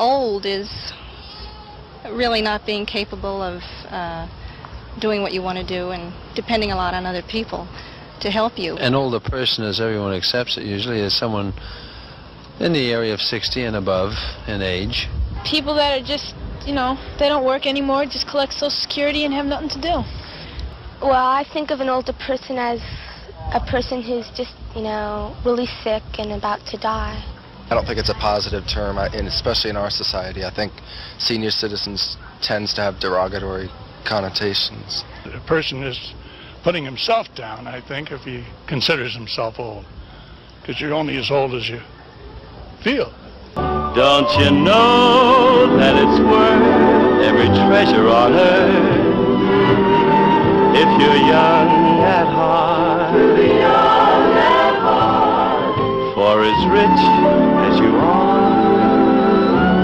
old is really not being capable of uh, doing what you want to do and depending a lot on other people to help you. An older person, as everyone accepts it usually, is someone in the area of 60 and above in age. People that are just, you know, they don't work anymore, just collect Social Security and have nothing to do. Well, I think of an older person as a person who's just, you know, really sick and about to die. I don't think it's a positive term, and especially in our society. I think senior citizens tends to have derogatory connotations. A person is putting himself down, I think, if he considers himself old. Because you're only as old as you feel. Don't you know that it's worth every treasure on earth if you're young at heart? Young at heart. For as rich as you are,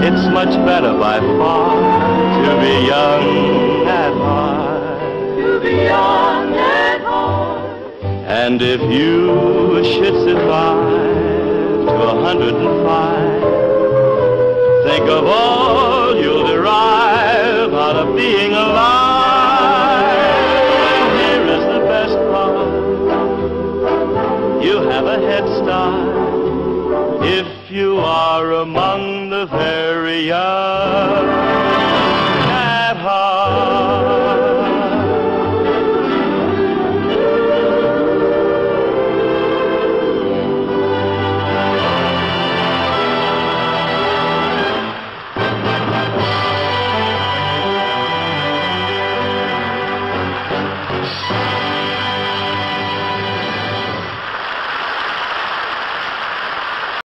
it's much better by far to be young at heart. To be young at heart. And if you should survive to a hundred and five, think of all you'll derive out of being alive. And Here is the best part. You have a head start if you are among the very young at heart.